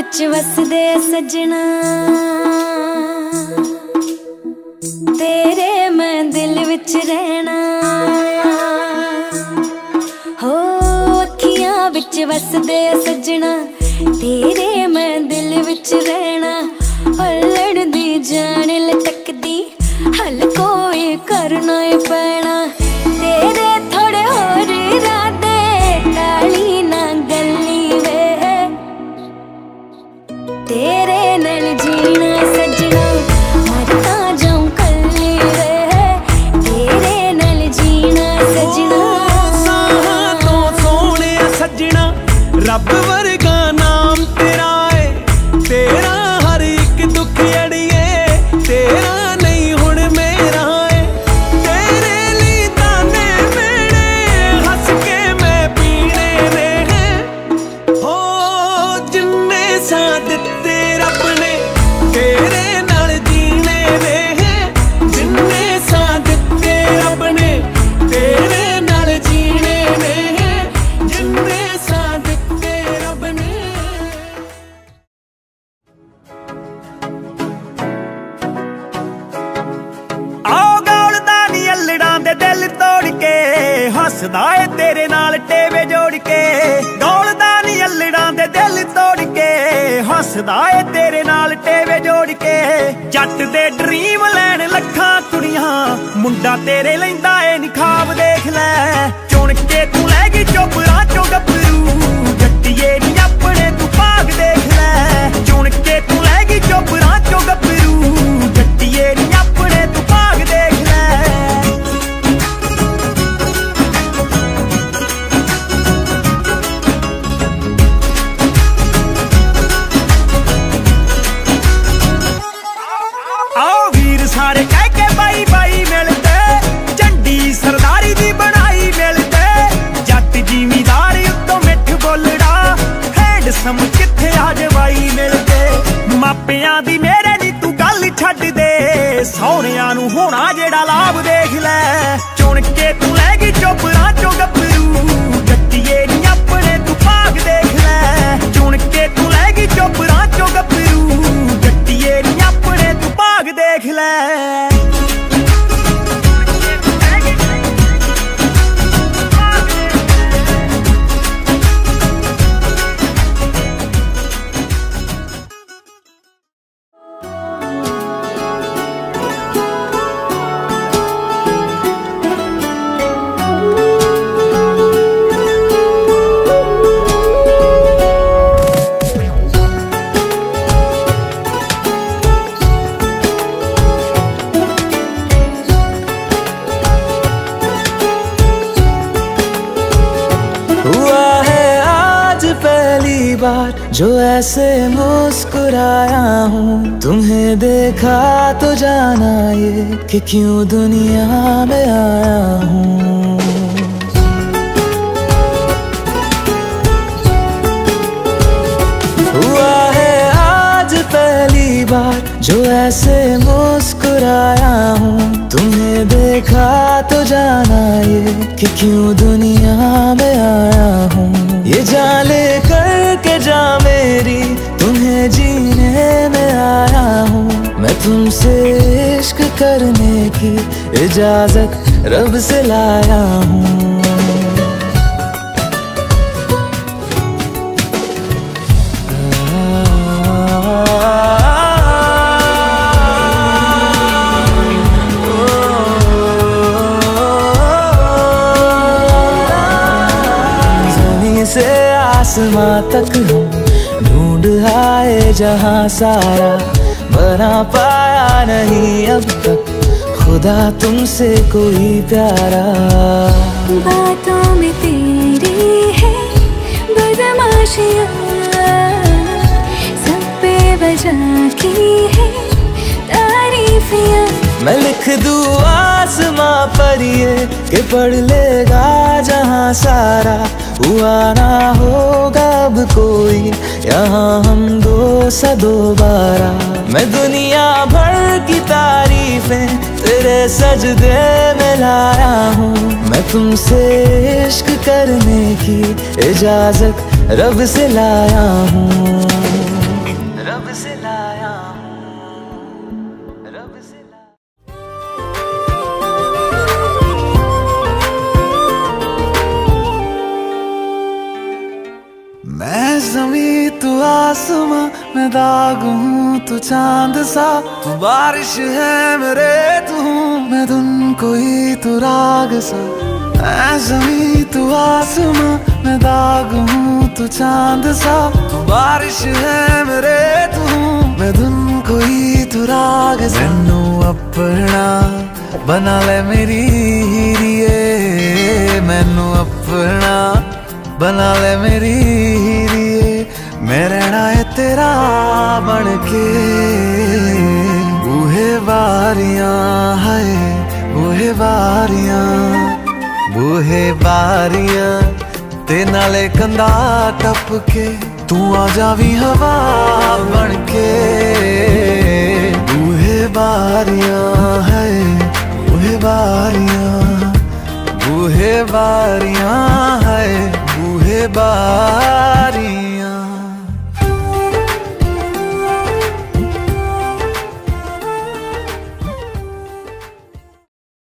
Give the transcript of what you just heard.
ਵਸਦੇ ਸਜਣਾ। ਤੇਰੇ ਮੈਂ ਦਿਲ ਵਿੱਚ ਰਹਿਣਾ। ਹੋ ਅੱਖੀਆਂ ਵਿੱਚ ਵਸਦੇ ਸਜਣਾ, ਤੇਰੇ ਮੈਂ ਦਿਲ ਵਿੱਚ ਰਹਿਣਾ। ਹਲੜਦੀ ਜਾਣ ਲਟਕਦੀ, ਹਲ ਕੋਈ ਕਰਨਾ ਹੀ la boue. ਹੱਸਦਾ ਏ ਤੇਰੇ ਨਾਲ ਟੇਵੇ ਜੋੜ ਕੇ ਗੌਲਦਾ ਨੀ ਅਲੜਾਂ ਦੇ ਦਿਲ ਤੋੜ ਕੇ। ਹੱਸਦਾ ਏ ਤੇਰੇ ਨਾਲ ਟੇਵੇ ਜੋੜ ਕੇ, ਜੱਟ ਦੇ ਡ੍ਰੀਮ ਲੈਣ ਲੱਖਾਂ ਕੁੜੀਆਂ, ਮੁੰਡਾ ਤੇਰੇ ਲੈਂਦਾ ਏ ਨੀ ਸਹੁਰਿਆਂ ਨੂੰ ਹੋਣਾ ਜਿਹੜਾ हुआ है आज पहली बार जो ऐसे मुस्कुराया हूँ। तुम्हें देखा तो जाना ये कि क्यों दुनिया में आया हूँ। हुआ है आज पहली बार जो ऐसे मुस्कुराया हूँ। तुम्हें देखा तो जाना ये कि क्यों दुनिया में आया हूँ? ये जाले करके जा मेरी, तुम्हें जीने में आया हूँ। मैं तुमसे इश्क करने की इजाज़त रब से लाया हूँ। आसमां तक हम ढूंढ आए जहाँ सारा बना पाया नहीं अब तक। खुदा तुमसे कोई प्यारा। बातों में तेरी है बदमाशियाँ सब पे बजा की है तारीफियाँ मैं लिख दूँ आसमां पर ये कि पढ़ लेगा जहाँ सारा हुआ ना होगा अब कोई। यहाँ हम दो सा दोबारा मैं दुनिया भर की तारीफें तेरे सजदे में लाया हूँ। मैं तुमसे इश्क करने की इजाज़त रब से लाया हूँ। मैं दाग हूँ, तू चाँद सा। तू बारिश है मेरे, तू मैं धुन कोई, तू राग सा। ऐ जमी तू आसमां, मैं दाग हूँ, तू चाँद सा। तू बारिश है मेरे, तू मैं धुन कोई, तू राग सा। मैनू अपना, बना ले मेरी हीरिए मैनू अपना, बना ले मेरी हीरिए के बूहे बारियाँ है, बूहे बारियाँ बूहे बारियाँ ते नाले कंधा टप के तू आ जावी हवा बन के बूहे बारियाँ है, बूहे बारियाँ बूहे बारियाँ है, बूहे बार